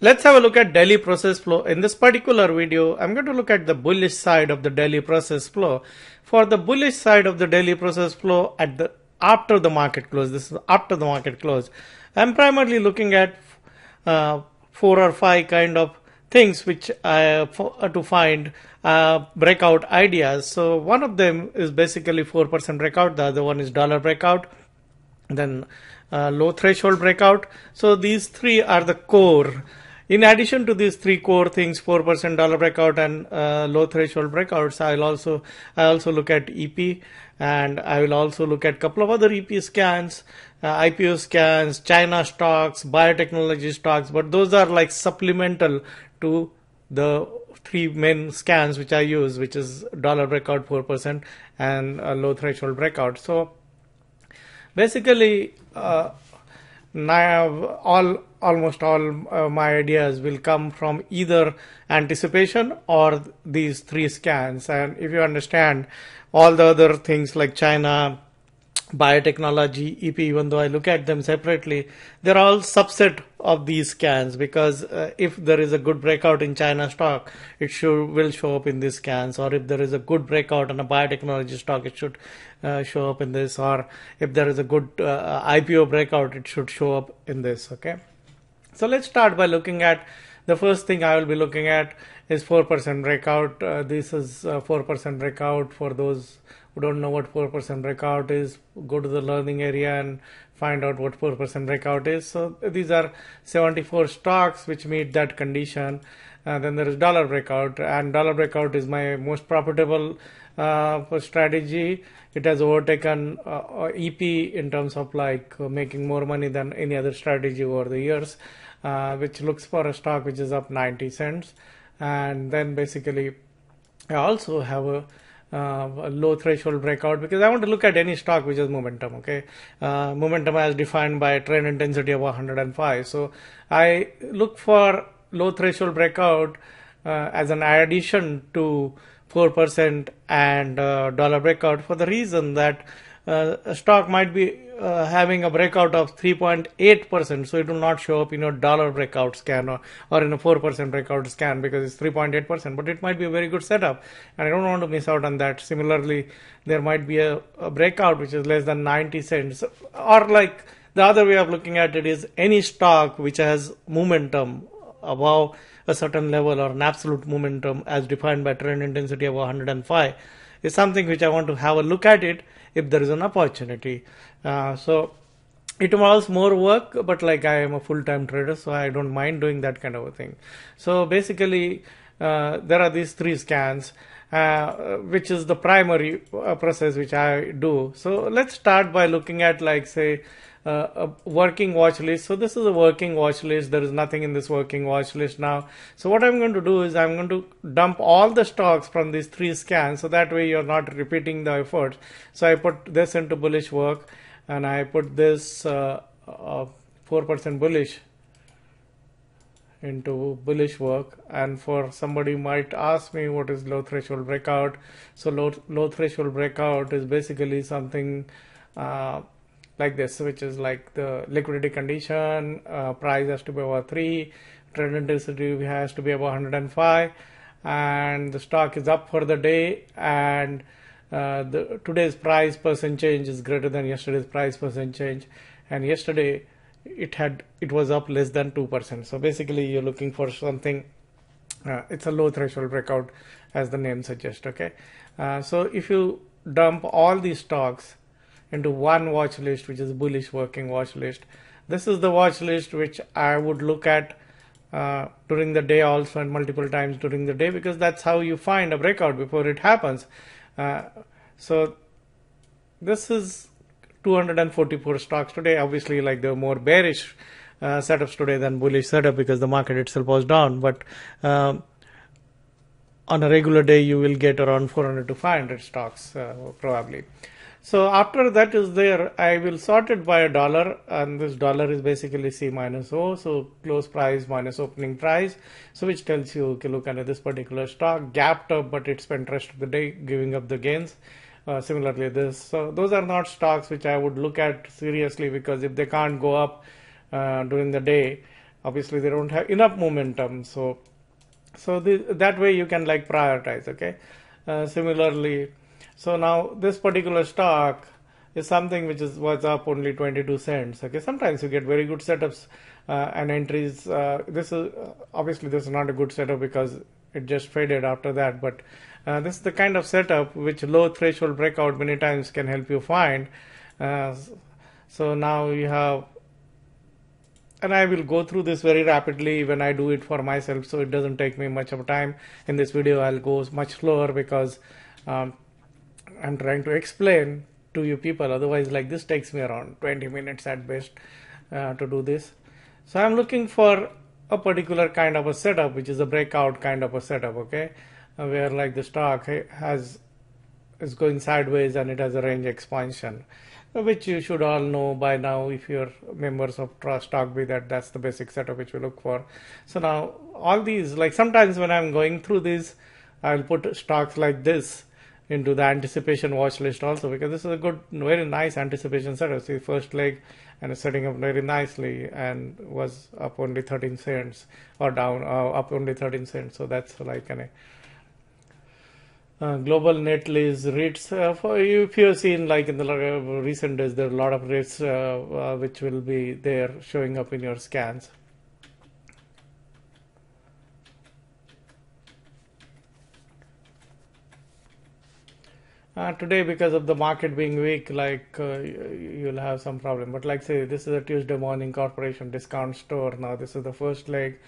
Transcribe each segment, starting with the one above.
Let's have a look at daily process flow. In this particular video, I'm going to look at the bullish side of the daily process flow. For the bullish side of the daily process flow at the after the market close, this is after the market close. I'm primarily looking at uh, four or five kind of things which for, uh, to find uh, breakout ideas. So one of them is basically four percent breakout. The other one is dollar breakout. Then uh, low threshold breakout. So these three are the core. In addition to these three core things, 4% dollar breakout and uh, low threshold breakouts, I'll also I also look at EP and I will also look at a couple of other EP scans, uh, IPO scans, China stocks, biotechnology stocks, but those are like supplemental to the three main scans which I use, which is dollar breakout 4% and low threshold breakout. So basically, uh, now all almost all uh, my ideas will come from either anticipation or these three scans. And if you understand all the other things like china biotechnology ep even though i look at them separately they're all subset of these scans because uh, if there is a good breakout in china stock it should will show up in these scans. Or if there is a good breakout on a biotechnology stock it should uh, show up in this. Or if there is a good uh, ipo breakout it should show up in this okay so let's start by looking at the first thing i will be looking at is 4% breakout uh, this is 4% breakout for those who don't know what 4% breakout is, go to the learning area and find out what 4% breakout is. So these are 74 stocks which meet that condition. And then there is dollar breakout, and dollar breakout is my most profitable uh, strategy. It has overtaken uh, uh EP in terms of like uh, making more money than any other strategy over the years, uh, which looks for a stock which is up 90 cents. And then basically, I also have a uh, a low threshold breakout because I want to look at any stock which is momentum. Okay, uh, momentum as defined by trend intensity of 105. So I look for low threshold breakout uh, as an addition to 4% and uh, dollar breakout for the reason that uh, a stock might be uh, having a breakout of 3.8%, so it will not show up in a dollar breakout scan or, or in a 4% breakout scan because it's 3.8%, but it might be a very good setup, and I don't want to miss out on that. Similarly, there might be a, a breakout which is less than 90 cents, or like the other way of looking at it is any stock which has momentum above a certain level or an absolute momentum as defined by trend intensity of 105 is something which I want to have a look at it if there is an opportunity. Uh, so it involves more work, but like I am a full time trader, so I don't mind doing that kind of a thing. So basically, uh, there are these three scans. Uh, which is the primary uh, process which I do. So let's start by looking at like say uh, a working watch list. So this is a working watch list. There is nothing in this working watch list now. So what I'm going to do is I'm going to dump all the stocks from these three scans. So that way you're not repeating the efforts. So I put this into bullish work and I put this uh, uh, 4% bullish into bullish work and for somebody might ask me what is low threshold breakout so low low threshold breakout is basically something uh, like this which is like the liquidity condition uh, price has to be over 3 trend intensity has to be about 105 and the stock is up for the day and uh, the today's price percent change is greater than yesterday's price percent change and yesterday it had it was up less than 2% so basically you're looking for something uh, it's a low threshold breakout as the name suggests okay? Uh, so if you dump all these stocks into one watch list, which is bullish working watch list. This is the watch list which I would look at uh, during the day also and multiple times during the day because that's how you find a breakout before it happens. Uh, so this is 244 stocks today. Obviously, like the more bearish uh, setups today than bullish setup because the market itself was down. But um, on a regular day, you will get around 400 to 500 stocks uh, probably. So after that is there, I will sort it by a dollar and this dollar is basically C minus O. So close price minus opening price. So which tells you, okay, look at this particular stock gapped up, but it spent rest of the day giving up the gains. Uh, similarly this. So those are not stocks which I would look at seriously because if they can't go up uh, during the day, obviously they don't have enough momentum so so the, that way you can like prioritize okay uh, similarly so now this particular stock is something which is was up only 22 cents okay? Sometimes you get very good setups uh, and entries uh, this is obviously this is not a good setup because it just faded after that but uh, this is the kind of setup which low threshold breakout many times can help you find uh, so now you have and I will go through this very rapidly when I do it for myself so it doesn't take me much of time. In this video I'll go much slower because um, I'm trying to explain to you people. Otherwise like this takes me around 20 minutes at best uh, to do this. So I'm looking for a particular kind of a setup which is a breakout kind of a setup okay? Uh, where like the stock has is going sideways and it has a range expansion which you should all know by now if you're members of Trust Stockbee that. That's the basic setup which we look for. So now all these like sometimes when I'm going through these I'll put stocks like this into the anticipation watch list also because this is a good very nice anticipation setup. See first leg and setting up very nicely and was up only 13 cents or down uh, up only 13 cents so that's like an uh, global net lease REITs. Uh, for you, if you have seen like in the uh, recent days, there are a lot of REITs uh, uh, which will be there showing up in your scans. Uh, today, because of the market being weak, like you'll have some problem. But like say, this is a Tuesday morning corporation discount store. Now this is the first leg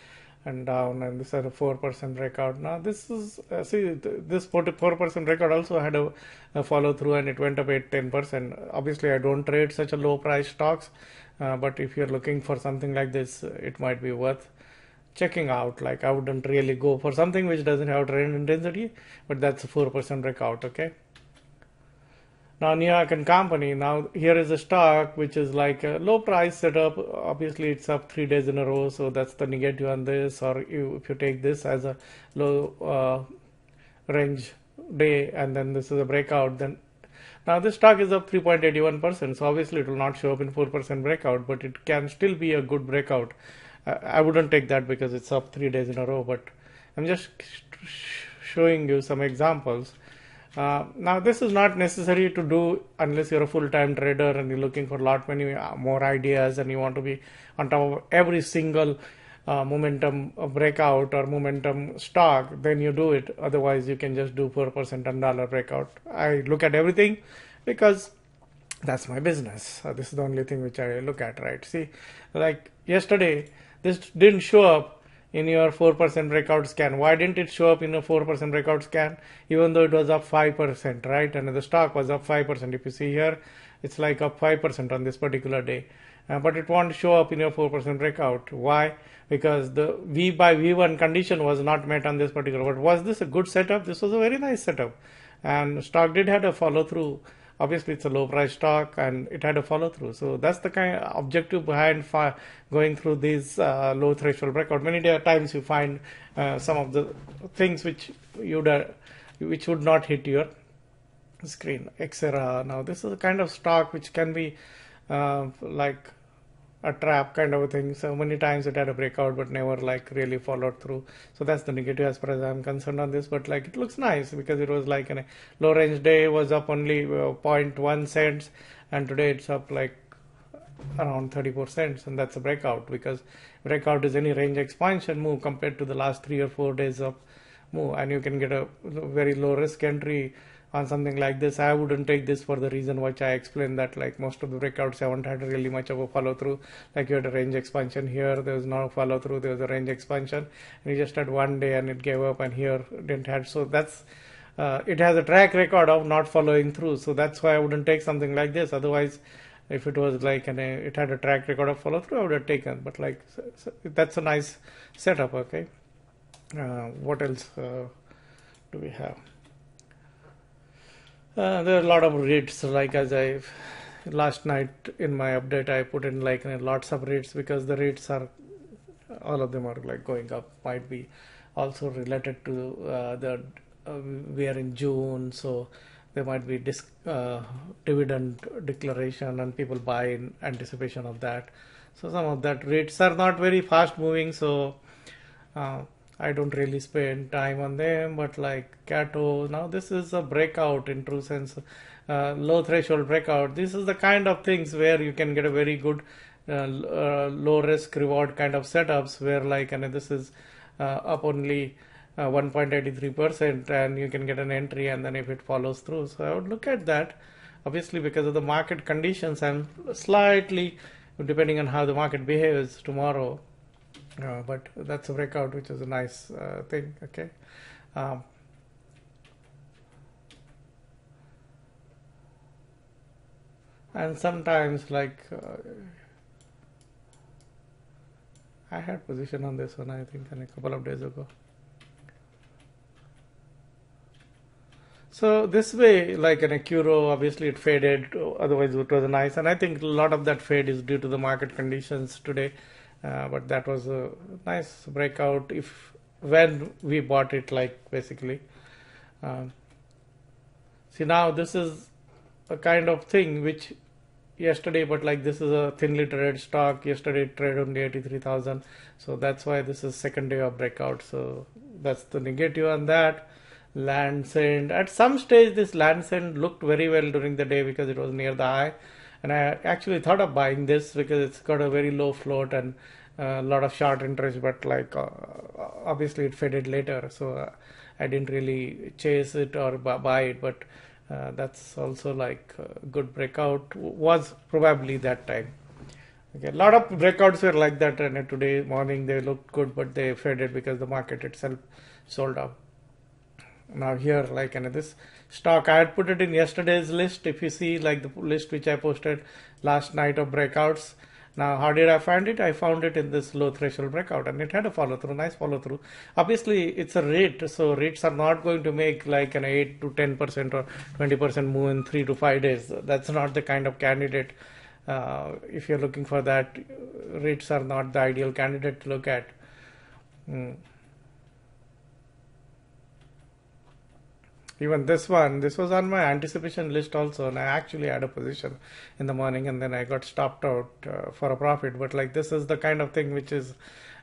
and down and this is a 4% record now this is uh, see this 4% record also had a, a, follow through and it went up 8 10% obviously i don't trade such a low price stocks uh, but if you're looking for something like this it might be worth checking out like i wouldn't really go for something which doesn't have trend intensity but that's a 4% breakout okay now New York and Company, now here is a stock which is like a low price setup. Obviously it's up three days in a row, so that's the negative on this. Or you, if you take this as a low uh, range day and then this is a breakout, then now this stock is up 3.81%. So obviously it will not show up in 4% breakout, but it can still be a good breakout. I wouldn't take that because it's up three days in a row, but I'm just showing you some examples uh, now this is not necessary to do unless you're a full-time trader and you're looking for a lot many uh, more ideas and you want to be on top of every single uh, momentum breakout or momentum stock then you do it. Otherwise you can just do 4% on dollar breakout. I look at everything because that's my business. Uh, this is the only thing which i look at right? See like yesterday this didn't show up in your 4% breakout scan. Why didn't it show up in a 4% breakout scan even though it was up 5%, right? And the stock was up 5%. If you see here, it's like up 5% on this particular day. Uh, but it won't show up in your 4% breakout. Why? Because the V by V1 condition was not met on this particular. But was this a good setup? This was a very nice setup. And stock did have a follow through obviously it's a low price stock and it had a follow through. So that's the kind of objective behind going through these uh, low threshold breakout many times you find uh, some of the things which you uh, which would not hit your screen etc now this is a kind of stock which can be uh, like a trap kind of a thing. So many times it had a breakout, but never like really followed through. So that's the negative as far as I'm concerned on this. But like it looks nice because it was like a low range day was up only uh, 0.1 cents, and today it's up like around 34 cents, and that's a breakout because breakout is any range expansion move compared to the last three or four days of move, and you can get a very low risk entry on something like this. I wouldn't take this for the reason which I explained that like most of the breakouts haven't had really much of a follow through. Like you had a range expansion here, there was no follow through, there was a range expansion, and you just had one day and it gave up, and here didn't have. So that's uh, it has a track record of not following through. So that's why I wouldn't take something like this. Otherwise, if it was like an it had a track record of follow through, I would have taken. But like so, so that's a nice setup. Okay, uh, what else uh, do we have? Uh, there are a lot of REITs, like as I last night in my update, I put in like lots of REITs because the REITs are all of them are like going up. Might be also related to uh, the uh, we are in June, so there might be disc, uh, dividend declaration and people buy in anticipation of that. so some of that rates are not very fast moving so uh, I don't really spend time on them but like Cato now this is a breakout in true sense. Uh, low threshold breakout. This is the kind of things where you can get a very good uh, uh, low risk reward kind of setups where like and this is uh, up only 1.83% and you can get an entry and then if it follows through. So I would look at that obviously because of the market conditions and slightly depending on how the market behaves tomorrow uh, but that's a breakout which is a nice uh, thing okay um, and sometimes like uh, I had position on this one I think a couple of days ago So this way, like an Accuro, obviously it faded. Otherwise, it was nice, and I think a lot of that fade is due to the market conditions today. Uh, but that was a nice breakout. If when we bought it, like basically. Um, see now this is a kind of thing which yesterday, but like this is a thinly traded stock. Yesterday traded only eighty three thousand, so that's why this is second day of breakout. So that's the negative on that Lands' End. At some stage, this Lands' End looked very well during the day because it was near the high. And I actually thought of buying this because it's got a very low float and a lot of short interest, but like uh, obviously it faded later. So uh, I didn't really chase it or buy it, but uh, that's also like good breakout was probably that time. Okay, a lot of breakouts were like that, and today morning they looked good, but they faded because the market itself sold out now here like this stock I had put it in yesterday's list. If you see like the list which I posted last night of breakouts now how did I find it? I found it in this low threshold breakout and it had a follow through nice follow through obviously it's a rate so rates are not going to make like an 8 to 10 percent or 20 percent move in 3 to 5 days. That's not the kind of candidate uh, if you're looking for that rates are not the ideal candidate to look at. Mm. Even this one this was on my anticipation list also and i actually had a position in the morning and then i got stopped out uh, for a profit. But like this is the kind of thing which is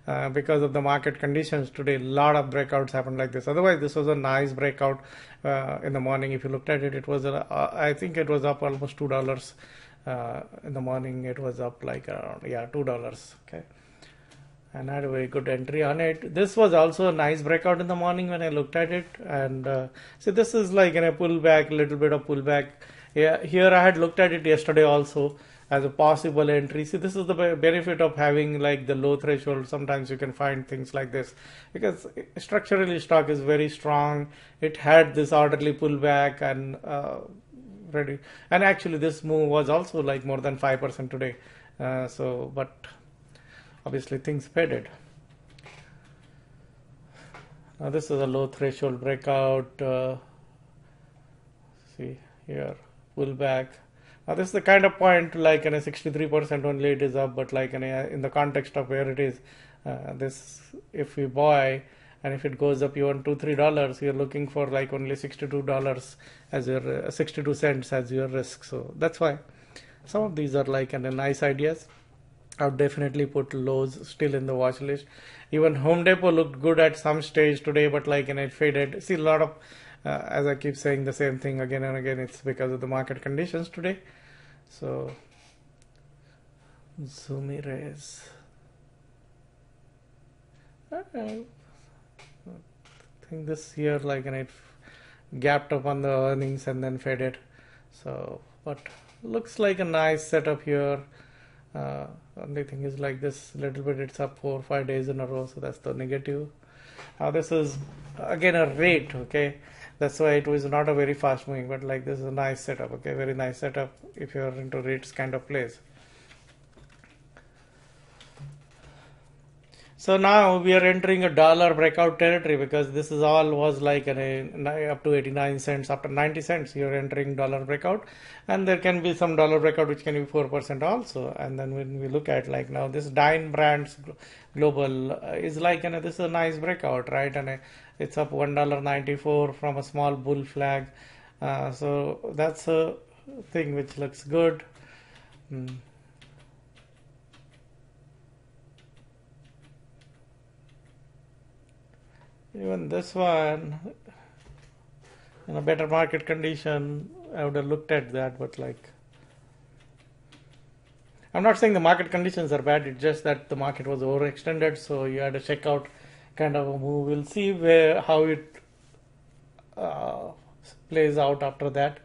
uh, because of the market conditions today a lot of breakouts happened like this. Otherwise this was a nice breakout uh, in the morning. If you looked at it it was uh, I think it was up almost two dollars uh, in the morning. It was up like around yeah two dollars okay and had a very good entry on it. This was also a nice breakout in the morning when I looked at it. And uh, so this is like in a pullback, a little bit of pullback. Yeah, here I had looked at it yesterday also as a possible entry. See, this is the benefit of having like the low threshold. Sometimes you can find things like this because structurally stock is very strong. It had this orderly pullback and uh, ready. And actually, this move was also like more than five percent today. Uh, so, but obviously things faded. Now this is a low threshold breakout. Uh, see here, pullback. Now this is the kind of point like in a 63% only it is up, but like in, a, in the context of where it is, uh, this if we buy and if it goes up even two three dollars, you're looking for like only 62 dollars as your uh, 62 cents as your risk. So that's why some of these are like and nice ideas. I would definitely put Lowe's still in the watch list. Even Home Depot looked good at some stage today, but like and it faded. See a lot of, uh, as I keep saying the same thing again and again. It's because of the market conditions today. So, Zumiez. I think this year like and it gapped up on the earnings and then faded. So, but looks like a nice setup here uh, only thing is like this little bit it's up four or five days in a row so that's the negative. Now this is again a rate okay? That's why it was not a very fast moving but like this is a nice setup okay? Very nice setup if you're into rates kind of place So now we are entering a dollar breakout territory because this is all was like an, up to 89 cents. After 90 cents you're entering dollar breakout. And there can be some dollar breakout which can be 4% also. And then when we look at like now this Dine Brands global uh, is like this is a nice breakout right? And it's up $1.94 from a small bull flag. Uh, so that's a thing which looks good. Mm. Even this one? In a better market condition I would have looked at that but like I'm not saying the market conditions are bad it's just that the market was overextended so you had to check out kind of a move. We'll see where how it uh, plays out after that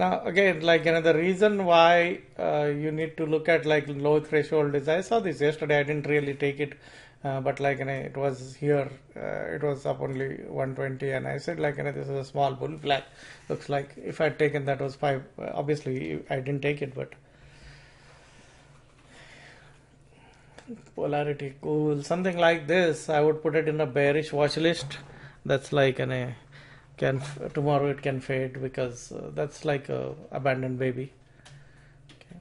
now again like another reason why uh, you need to look at like low threshold is i saw this yesterday i didn't really take it uh, but like you know, it was here uh, it was up only 120 and i said like you know, this is a small bull flag looks like if i'd taken that was five uh, obviously i didn't take it but polarity cool something like this i would put it in a bearish watch list that's like an a can tomorrow it can fade because uh, that's like a abandoned baby. Okay.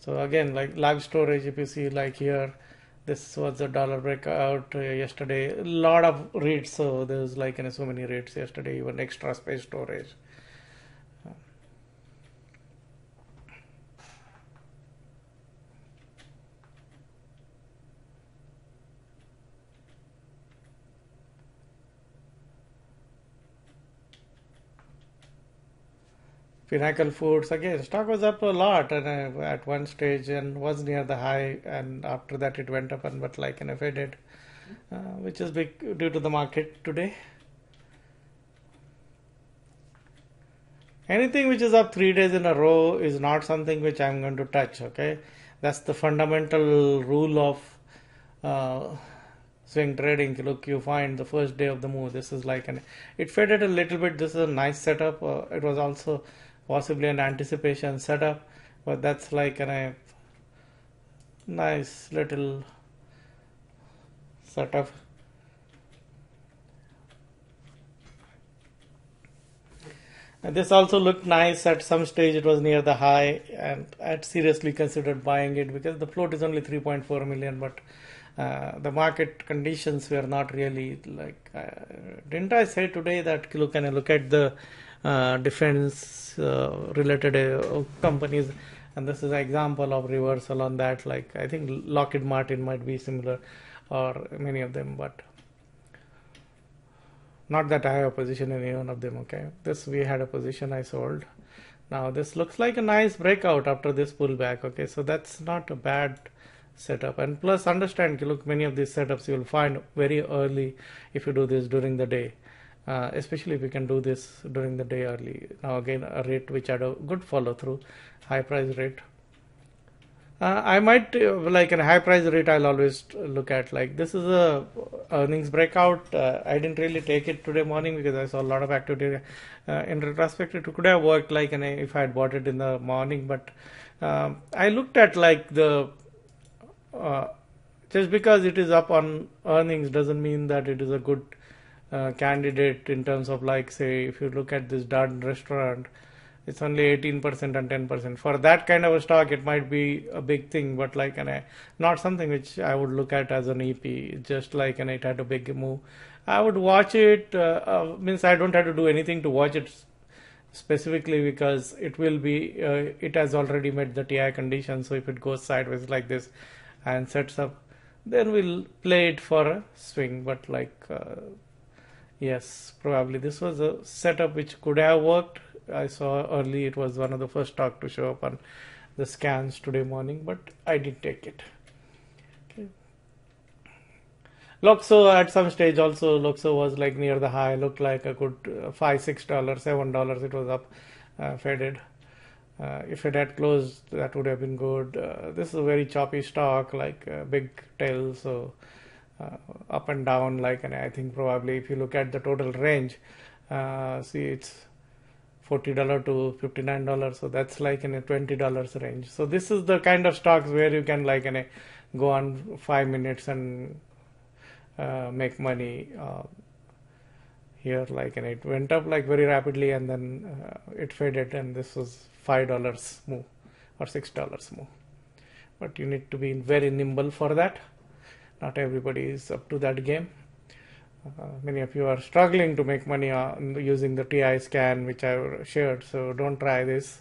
so again like Life Storage if you see like here this was a dollar breakout uh, yesterday. A lot of REITs so there's like you know, so many REITs yesterday even extra space storage Pinnacle Foods. Again stock was up a lot and uh, at one stage and was near the high and after that it went up and but like in a faded uh, which is big due to the market today. Anything which is up three days in a row is not something which I'm going to touch okay? That's the fundamental rule of uh, swing trading. Look you find the first day of the move this is like an it faded a little bit. This is a nice setup. Uh, it was also possibly an anticipation setup but that's like a nice little setup. And this also looked nice. At some stage it was near the high and I had seriously considered buying it because the float is only 3.4 million but uh, the market conditions were not really like uh, didn't I say today that look can I look at the uh, defense uh, related uh, companies. And this is an example of reversal on that like i think lockheed martin might be similar or many of them but not that i have a position in any one of them okay? This we had a position i sold. Now this looks like a nice breakout after this pullback okay? So that's not a bad setup. And plus understand look many of these setups you will find very early if you do this during the day uh, especially if we can do this during the day early. Now again a rate which had a good follow through, high price rate. Uh, I might uh, like a high price rate. I'll always look at like this is a earnings breakout. Uh, I didn't really take it today morning because I saw a lot of activity. Uh, in retrospect, it could have worked like an, if I had bought it in the morning, but um, I looked at like the uh, just because it is up on earnings doesn't mean that it is a good uh, candidate in terms of like say if you look at this Darden restaurant it's only 18% and 10% for that kind of a stock it might be a big thing but like an not something which i would look at as an ep just like an it had a big move. I would watch it uh, uh, means i don't have to do anything to watch it specifically because it will be uh, it has already met the ti condition so if it goes sideways like this and sets up then we'll play it for a swing. But like uh, Yes, probably this was a setup which could have worked. I saw early it was one of the first stock to show up on the scans today morning, but I did take it. Okay. Loxo at some stage also Loxo was like near the high, looked like a good uh, five, six dollars, seven dollars. It was up, uh, faded. Uh, if it had closed, that would have been good. Uh, this is a very choppy stock, like uh, big tail, so uh, up and down like and I think probably if you look at the total range uh, see it's $40 to $59 so that's like in a $20 range. So this is the kind of stocks where you can like in a go on five minutes and uh, make money uh, here like and it went up like very rapidly and then uh, it faded and this was five dollars move or six dollars move. But you need to be very nimble for that not everybody is up to that game uh, many of you are struggling to make money on using the TI scan, which I shared. So don't try this.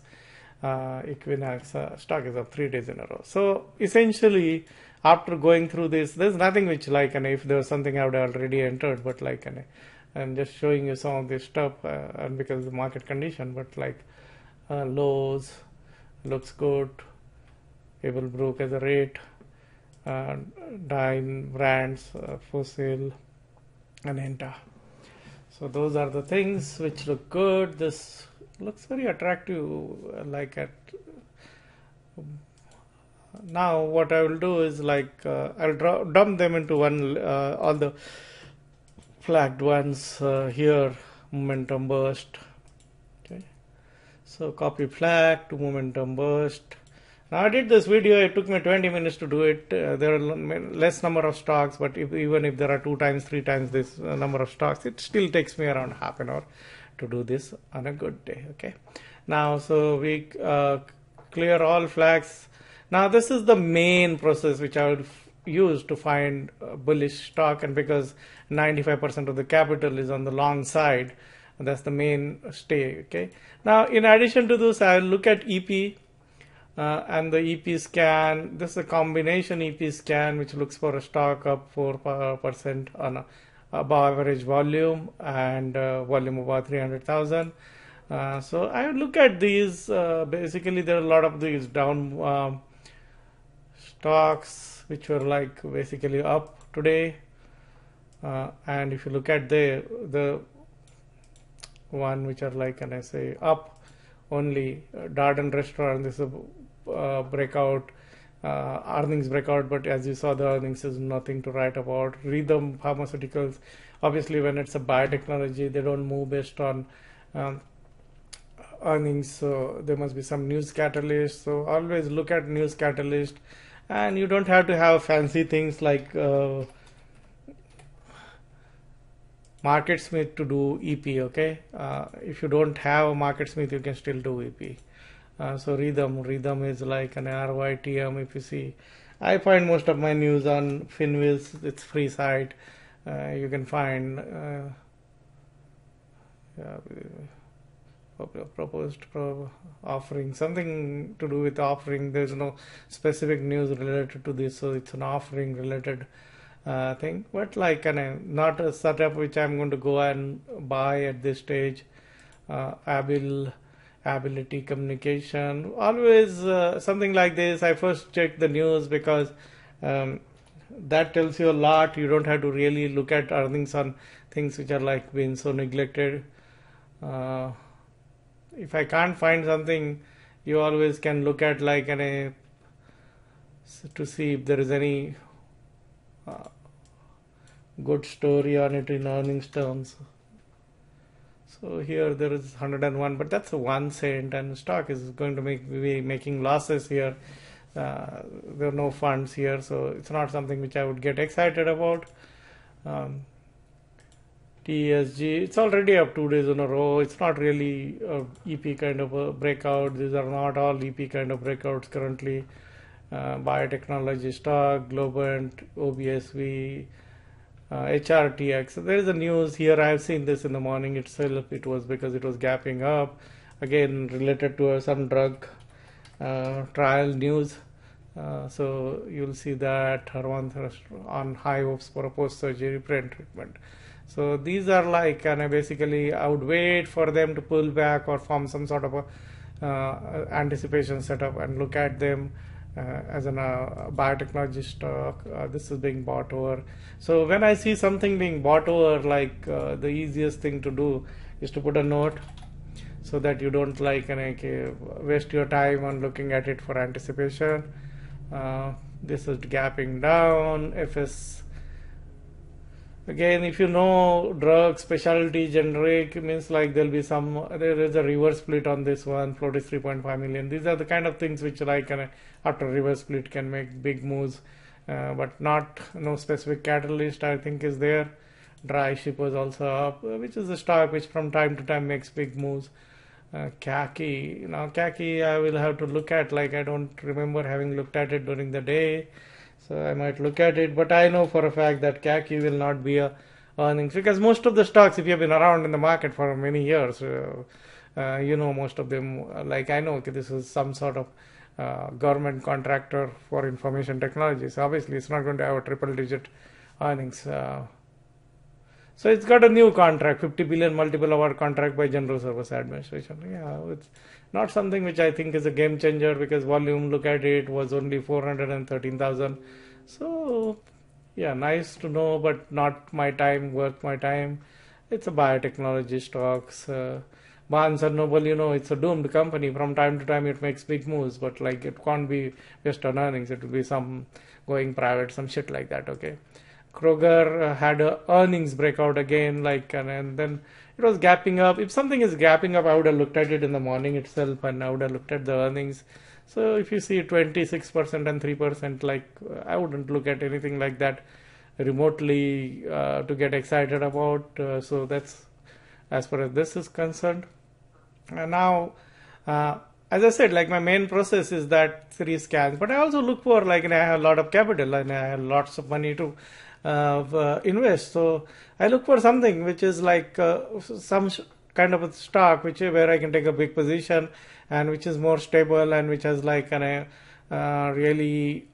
Uh, Equinox uh, stock is up three days in a row. So essentially, after going through this, there's nothing which like, and if there was something I would already entered, but like, and I'm just showing you some of this stuff, uh, because the market condition, but like uh, lows looks good, Brook as a rate, uh, brands, uh, Fossil, and Enta. So those are the things which look good. This looks very attractive like at now what I will do is like uh, I'll draw, dump them into one uh, all the flagged ones uh, here momentum burst okay so copy flag to momentum burst now I did this video it took me 20 minutes to do it. Uh, there are less number of stocks but if, even if there are two times three times this uh, number of stocks it still takes me around half an hour to do this on a good day okay? Now so we uh, clear all flags. Now this is the main process which I would use to find bullish stock and because 95% of the capital is on the long side that's the main stay okay? Now in addition to this I'll look at EP uh, and the EP scan this is a combination EP scan which looks for a stock up 4% on a above average volume and uh, volume about 300,000. Uh, so I look at these. Uh, basically, there are a lot of these down um, stocks which were like basically up today. Uh, and if you look at the the one which are like, can I say, up only uh, Darden restaurant. This is uh, breakout uh, earnings breakout, but as you saw, the earnings is nothing to write about. Reata Pharmaceuticals, obviously, when it's a biotechnology, they don't move based on um, earnings, so there must be some news catalyst. So always look at news catalyst, and you don't have to have fancy things like uh, MarketSmith to do EP. Okay, uh, if you don't have MarketSmith, you can still do EP. Uh, so rhythm, rhythm is like an RYTM. If you see, I find most of my news on Finviz. It's free site. Uh, you can find uh, yeah, proposed pro offering something to do with offering. There's no specific news related to this, so it's an offering related. Uh, thing, but like an, not a setup which I'm going to go and buy at this stage. Uh, I will ability communication always uh, something like this. I first check the news because um, that tells you a lot. You don't have to really look at earnings on things which are like being so neglected. Uh, if i can't find something you always can look at like an to see if there is any uh, good story on it in earnings terms so here there is 101, but that's a one cent, and stock is going to make be making losses here. Uh, there are no funds here, so it's not something which I would get excited about. Um, TSG, it's already up two days in a row. It's not really a EP kind of a breakout. These are not all EP kind of breakouts currently. Uh, biotechnology stock, Globant, OBSV, uh, HRTX. So there is a news here. I have seen this in the morning itself. It was because it was gapping up. Again, related to uh, some drug uh, trial news. Uh, so you'll see that on high hopes for a post-surgery brain treatment. So these are like, and I basically, I would wait for them to pull back or form some sort of a uh, anticipation setup and look at them as a uh, biotechnology stock. Uh, this is being bought over. So when I see something being bought over, like the easiest thing to do is to put a note so that you don't like and waste your time on looking at it for anticipation. Uh, this is gapping down. FS again if you know drug specialty generic means like there'll be some there is a reverse split on this one float is 3.5 million these are the kind of things which like can after reverse split can make big moves uh, but not no specific catalyst i think is there dry ship was also up which is a stock which from time to time makes big moves uh, CACI now CACI i will have to look at like i don't remember having looked at it during the day so I might look at it, but I know for a fact that CACI will not be a earnings because most of the stocks, if you have been around in the market for many years, uh, uh, you know most of them. Like I know, okay, this is some sort of uh, government contractor for information technologies. Obviously, it's not going to have a triple-digit earnings. Uh, so it's got a new contract, 50 billion multiple award contract by General Service Administration. Yeah, it's not something which I think is a game changer because volume, look at it, was only 413,000. So yeah, nice to know, but not my time, worth my time. It's a biotechnology stocks. Uh, Barnes and Noble, you know, it's a doomed company. From time to time, it makes big moves, but like it can't be based on earnings. It will be some going private, some shit like that. Okay. Kroger uh, had a earnings breakout again, like, and, and then it was gapping up. If something is gapping up, I would have looked at it in the morning itself, and I would have looked at the earnings. So if you see 26% and 3%, like, I wouldn't look at anything like that remotely uh, to get excited about. Uh, so that's as far as this is concerned. And now, uh, as I said, like my main process is that three scans, but I also look for like, and I have a lot of capital and I have lots of money to uh, invest. So I look for something which is like uh, some kind of a stock which where I can take a big position and which is more stable and which has like an uh, really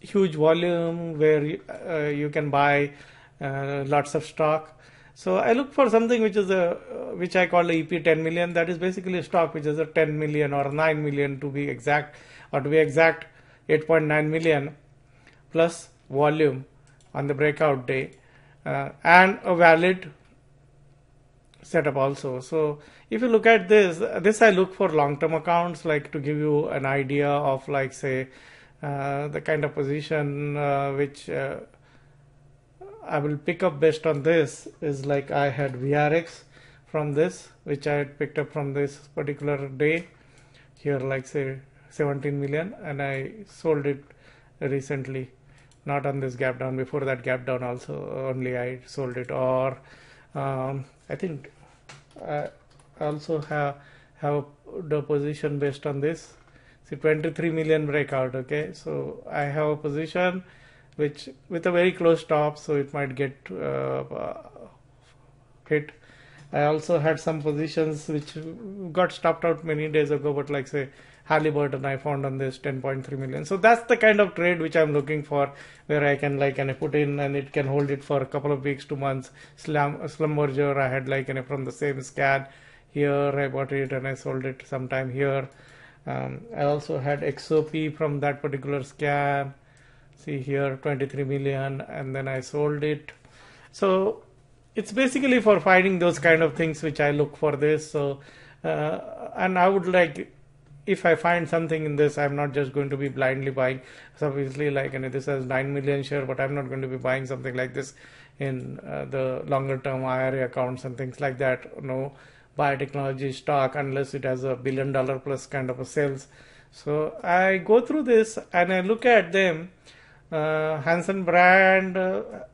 huge volume where you, uh, can buy uh, lots of stock. So I look for something which is a which I call a EP 10 million. That is basically a stock which is a 10 million or 9 million to be exact, or to be exact, 8.9 million plus volume on the breakout day uh, and a valid setup also. So if you look at this, this I look for long-term accounts like to give you an idea of like say uh, the kind of position uh, which uh, I will pick up based on this is like I had VRX from this which I had picked up from this particular day. Here like say 17 million and I sold it recently. Not on this gap down before that gap down also only I sold it. Or um, I think I also have have the position based on this. See 23 million breakout okay? So I have a position which with a very close stop so it might get uh, hit I also had some positions which got stopped out many days ago but like say Halliburton I found on this 10.3 million. So that's the kind of trade which I'm looking for where I can like and put in and it can hold it for a couple of weeks, two months. Slum, Schlumberger I had like and from the same scan here I bought it and I sold it sometime here. Um, I also had XOP from that particular scan. See here 23 million and then I sold it. So it's basically for finding those kind of things which I look for this. So uh, and I would like if I find something in this, I'm not just going to be blindly buying. So obviously, like, and this has 9 million share, but I'm not going to be buying something like this in uh, the longer term IRA accounts and things like that. you No biotechnology stock unless it has a billion dollar plus kind of a sales. So I go through this and I look at them. Uh, Hanesbrand, uh,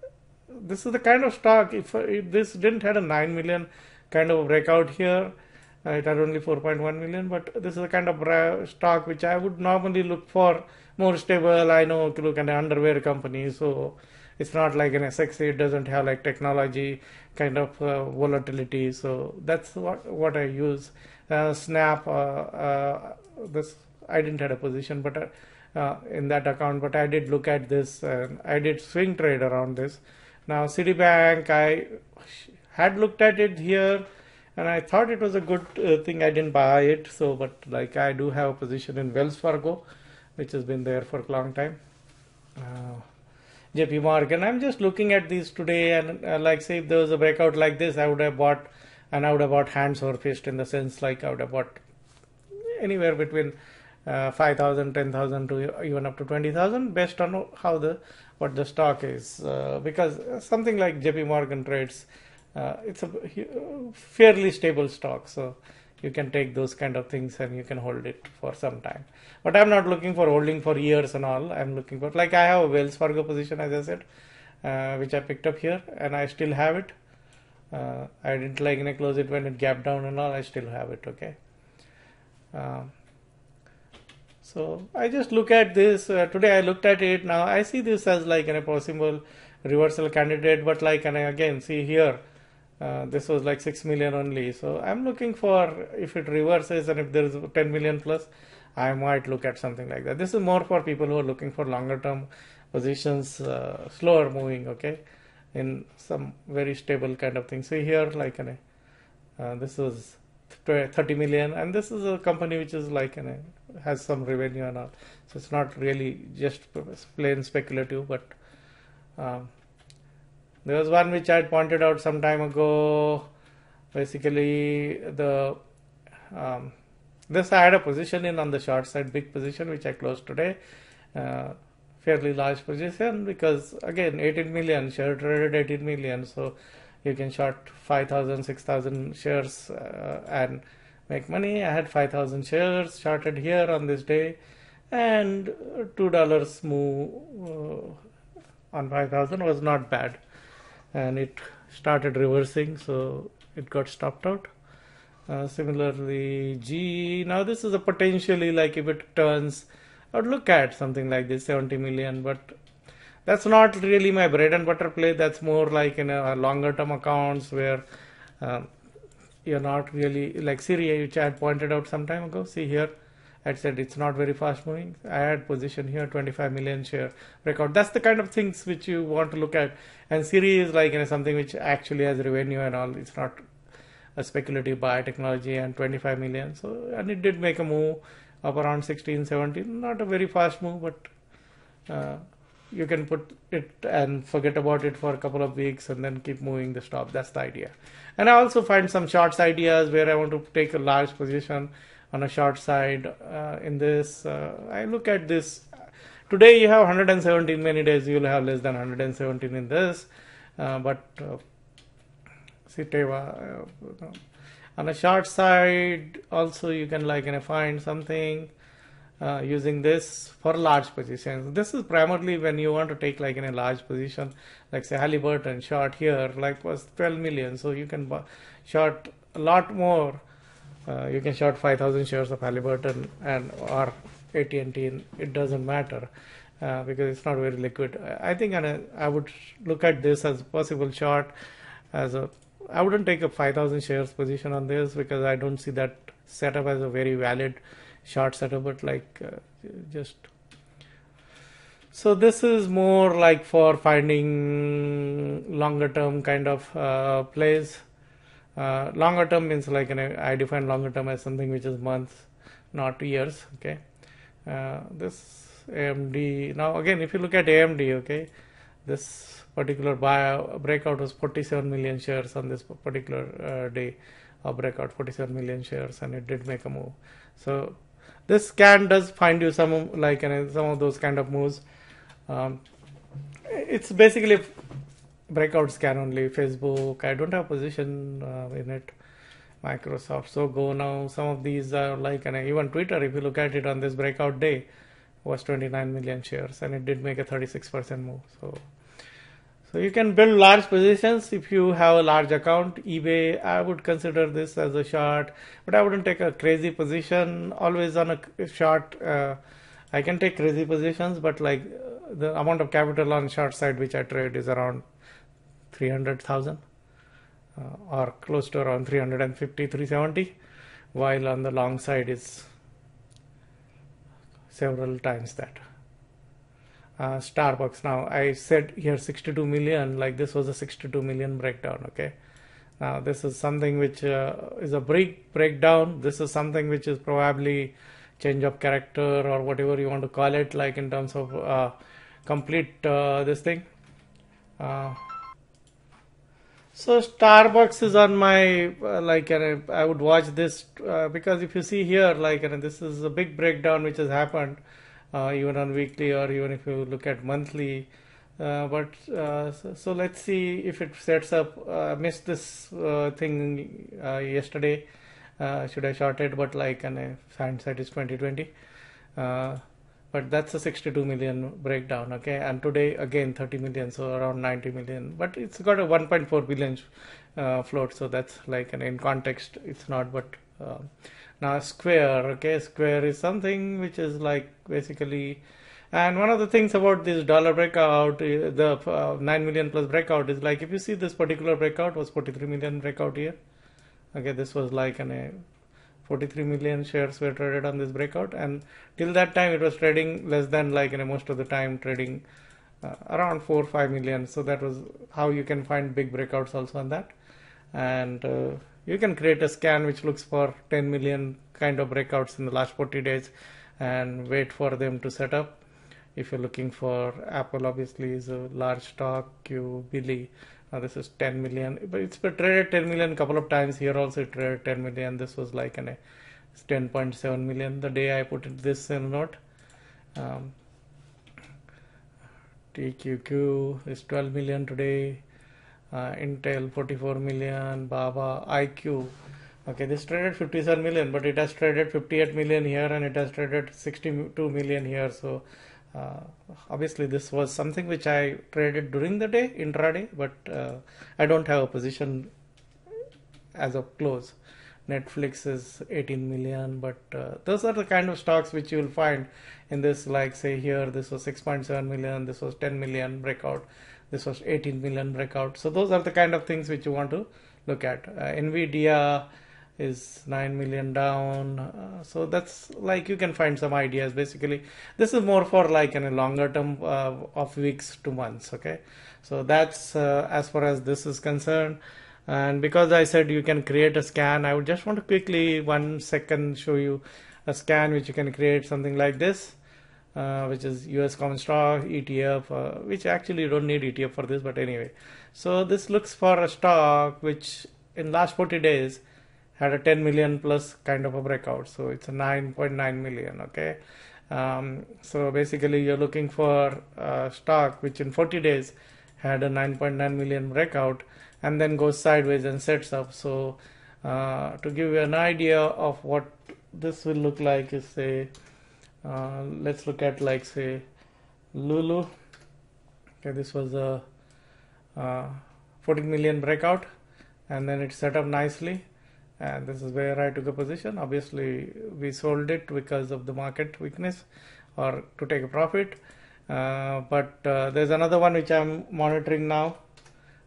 this is the kind of stock, if, if this didn't had a 9 million kind of breakout here, uh, it had only 4.1 million, but this is the kind of stock which I would normally look for more stable. I know look at an underwear company, so it's not like an SXE. It doesn't have like technology kind of uh, volatility. So that's what what I use. Uh, Snap, uh, uh this I didn't have a position, but uh, in that account, but I did look at this. and I did swing trade around this. Now Citibank, I had looked at it here and I thought it was a good uh, thing I didn't buy it. So, but like I do have a position in Wells Fargo, which has been there for a long time. Uh, JP Morgan. I'm just looking at these today, and uh, like say if there was a breakout like this, I would have bought, and I would have bought hands or fist in the sense like I would have bought anywhere between uh, 5,000, 10,000 to even up to 20,000 based on how the what the stock is. Uh, because something like JP Morgan trades uh, it's a fairly stable stock. So you can take those kind of things and you can hold it for some time. But I'm not looking for holding for years and all. I'm looking for like I have a Wells Fargo position as I said, uh, which I picked up here and I still have it. Uh, I didn't like in close it when it gapped down and all. I still have it. Okay. Um, so I just look at this uh, today. I looked at it now. I see this as like a possible reversal candidate but like and again see here uh, this was like 6 million only so i'm looking for if it reverses and if there is 10 million plus i might look at something like that this is more for people who are looking for longer term positions uh, slower moving okay in some very stable kind of thing see here like an uh, this is 30 million and this is a company which is like an, has some revenue and all so it's not really just plain speculative but um, there was one which I had pointed out some time ago. Basically, the um, this I had a position in on the short side, big position which I closed today. Uh, fairly large position because again 18 million share traded 18 million so you can short 5000 6000 shares uh, and make money. I had 5000 shares shorted here on this day and two dollars move uh, on 5000 was not bad. And it started reversing so it got stopped out. Uh, similarly g now this is a potentially like if it turns i would look at something like this 70 million but that's not really my bread and butter play that's more like in a longer term accounts where uh, you're not really like Siri, which I had pointed out some time ago see here I said it's not very fast moving. I had position here 25 million share record. That's the kind of things which you want to look at. And Siri is like you know, something which actually has revenue and all. It's not a speculative biotechnology and 25 million. So and it did make a move up around 16, 17. Not a very fast move, but uh, you can put it and forget about it for a couple of weeks and then keep moving the stop. That's the idea. And I also find some shorts ideas where I want to take a large position on a short side uh, in this uh, I look at this today you have 117 many days you will have less than 117 in this uh, but uh, Citeva uh, on a short side also you can like you know, find something uh, using this for large positions. This is primarily when you want to take like in a large position, like say Halliburton short here, like was 12 million. So you can short a lot more uh, you can short 5000 shares of Halliburton and or AT&T it doesn't matter uh, because it's not very liquid I think I would look at this as possible short as a I wouldn't take a 5000 shares position on this because I don't see that setup as a very valid short setup but like uh, just so this is more like for finding longer term kind of uh, plays uh, longer term means like know, I define longer term as something which is months, not years. Okay. Uh, this AMD now again, if you look at AMD, okay, this particular buy breakout was 47 million shares on this particular uh, day of breakout 47 million shares and it did make a move so this scan does find you some like some of those kind of moves. Um, it's basically breakout scan only. Facebook i don't have position uh, in it. Microsoft so go now. Some of these are like and even twitter if you look at it on this breakout day was 29 million shares and it did make a 36% move so so you can build large positions. If you have a large account ebay i would consider this as a short but i wouldn't take a crazy position. Always on a short uh, i can take crazy positions but like the amount of capital on short side which i trade is around 300,000 uh, or close to around 350 370 while on the long side is several times that uh, Starbucks. Now I said here 62 million like this was a 62 million breakdown okay? Now this is something which uh, is a break breakdown. This is something which is probably change of character or whatever you want to call it like in terms of uh, complete uh, this thing. Uh, so Starbucks is on my uh, like uh, I would watch this because if you see here like uh, this is a big breakdown which has happened uh, even on weekly or even if you look at monthly. Uh, but so, so, let's see if it sets up. I missed this thing yesterday. should I short it? But like and hindsight is 2020 but that's a 62 million breakdown okay and today again 30 million so around 90 million but it's got a 1.4 billion uh, float so that's like an in context it's not but uh, now square okay? Square is something which is like basically And one of the things about this dollar breakout, uh, the uh, 9 million plus breakout is like if you see this particular breakout was 43 million breakout here. Okay, this was like an, a 43 million shares were traded on this breakout and till that time it was trading less than like you know, most of the time trading uh, around 4 5 million. So that was how you can find big breakouts also on that. And uh, you can create a scan which looks for 10 million kind of breakouts in the last 40 days and wait for them to set up. If you're looking for apple obviously is a large stock. You billy now this is 10 million but it's been traded 10 million couple of times. Here also traded 10 million. This was like an 10.7 million the day i put this in note. Um, tqq is 12 million today uh, intel 44 million baba iq okay this traded 57 million but it has traded 58 million here and it has traded 62 million here. So uh, obviously this was something which I traded during the day intraday but uh, I don't have a position as of close. Netflix is 18 million but uh, those are the kind of stocks which you will find in this like say here this was 6.7 million this was 10 million breakout this was 18 million breakout so those are the kind of things which you want to look at. Uh, Nvidia is 9 million down. Uh, so that's like you can find some ideas basically. This is more for like in a longer term uh, of weeks to months okay? So that's uh, as far as this is concerned. And because I said you can create a scan I would just want to quickly one second show you a scan which you can create something like this uh, which is US common stock ETF uh, which actually you don't need ETF for this but anyway. So this looks for a stock which in last 40 days had a 10 million plus kind of a breakout. So it's a 9.9 million okay? Um, so basically you're looking for a stock which in 40 days had a 9.9 million breakout and then goes sideways and sets up. So uh, to give you an idea of what this will look like is say uh, let's look at like say Lulu. Okay this was a uh, 14 million breakout and then it set up nicely. And this is where I took a position. Obviously we sold it because of the market weakness or to take a profit. Uh, but uh, there's another one which I'm monitoring now.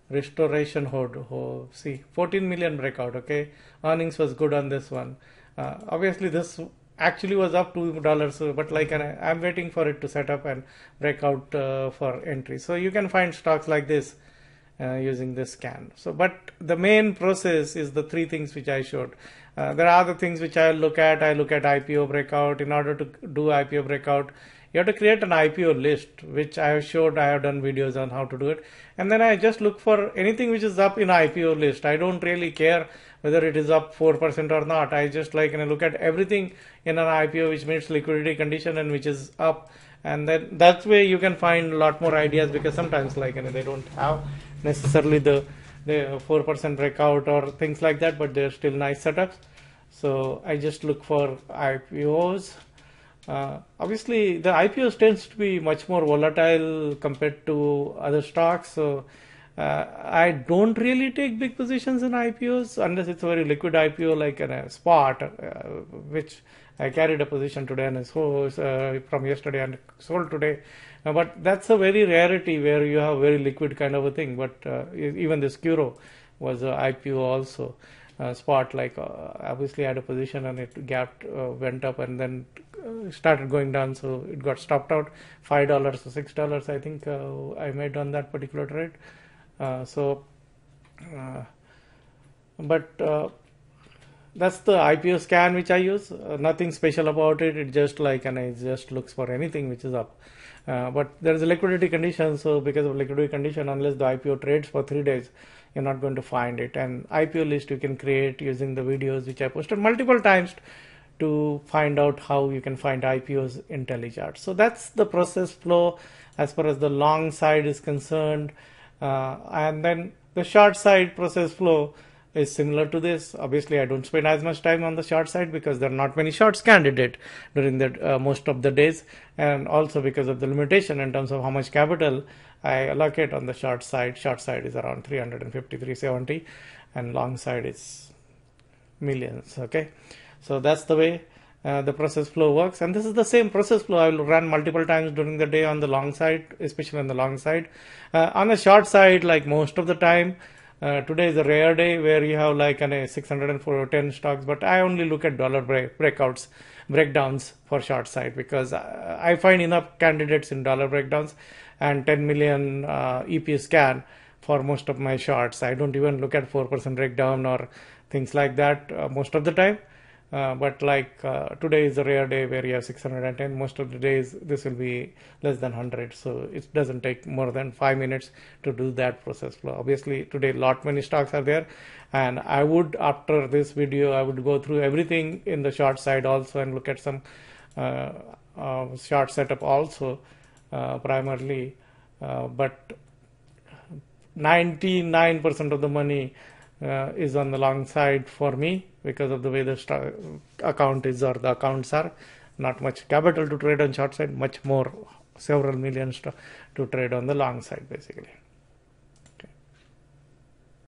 Restoration hold oh, see 14 million breakout okay? Earnings was good on this one. Uh, obviously this actually was up two dollars but like I'm waiting for it to set up and break out uh, for entry so you can find stocks like this uh, using this scan. So, but the main process is the three things which I showed. Uh, there are other things which I look at. I look at IPO breakout. In order to do IPO breakout, you have to create an IPO list, which I have showed. I have done videos on how to do it. And then I just look for anything which is up in IPO list. I don't really care whether it is up 4% or not. I just like and I look at everything in an IPO which meets liquidity condition and which is up. And then that's where you can find a lot more ideas because sometimes like and they don't have necessarily the the 4% breakout or things like that, but they're still nice setups. So I just look for IPOs. Uh, obviously, the IPOs tends to be much more volatile compared to other stocks. So uh, I don't really take big positions in IPOs unless it's a very liquid IPO like a spot, uh, which I carried a position today and sold uh, from yesterday and sold today. Uh, but that's a very rarity where you have very liquid kind of a thing. But uh, even this Curo was an IPO also. Uh, spot like obviously had a position and it gapped went up and then started going down so it got stopped out five dollars or six dollars i think i made on that particular trade Uh, so uh, but uh, that's the ipo scan which i use nothing special about it it just like and it just looks for anything which is up uh, but there is a liquidity condition, so because of liquidity condition, unless the IPO trades for three days, you're not going to find it. And IPO list you can create using the videos which I posted multiple times to find out how you can find IPOs in Telechart. So that's the process flow as far as the long side is concerned. Uh, and then the short side process flow is similar to this. Obviously, I don't spend as much time on the short side because there are not many shorts candidate during the uh, most of the days, and also because of the limitation in terms of how much capital I allocate on the short side. Short side is around 350, 370, and long side is millions. Okay, so that's the way. Uh, the process flow works. And this is the same process flow I will run multiple times during the day on the long side, especially on the long side. Uh, on the short side, like most of the time, uh, today is a rare day where you have like an, a 610 stocks, but I only look at dollar break, breakouts, breakdowns for short side because I find enough candidates in dollar breakdowns and 10 million uh, EP scan for most of my shorts. I don't even look at 4% breakdown or things like that uh, most of the time. Uh, but like uh, today is a rare day where you have 610 most of the days this will be less than 100 so it doesn't take more than five minutes to do that process flow. Obviously today lot many stocks are there. And i would after this video i would go through everything in the short side also and look at some uh, uh short setup also uh, primarily. But 99% of the money is on the long side for me because of the way the account is or the accounts are not much capital to trade on short side much more several millions to, to trade on the long side basically